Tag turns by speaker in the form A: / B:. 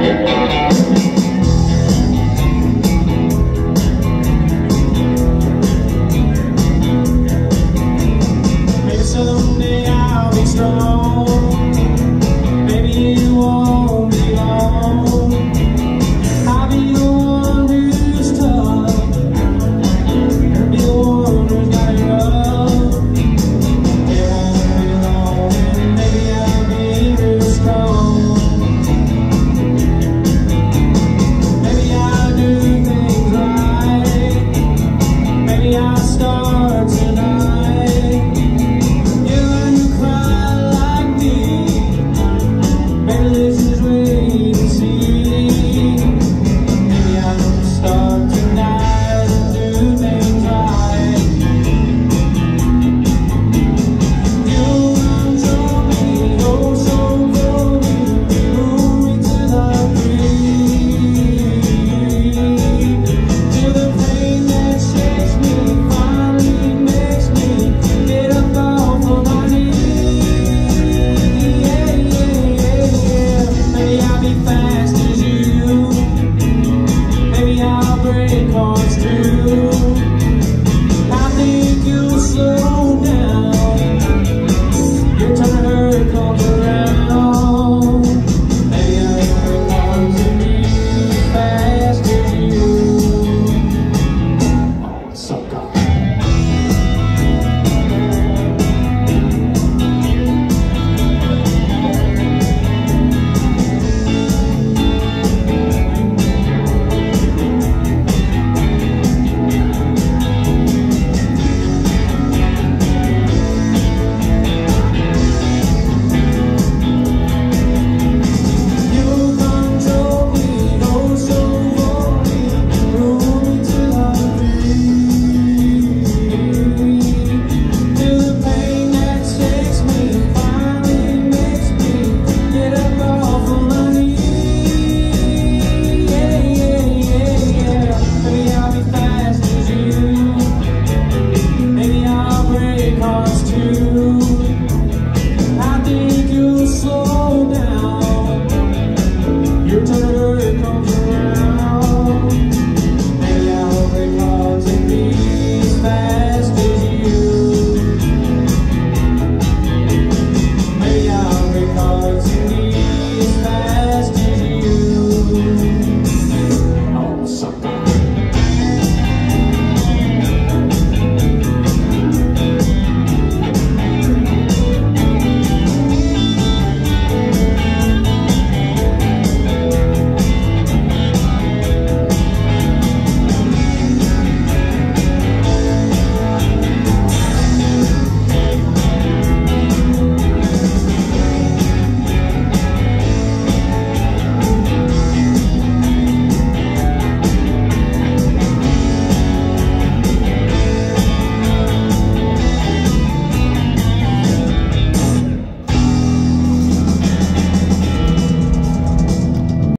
A: Música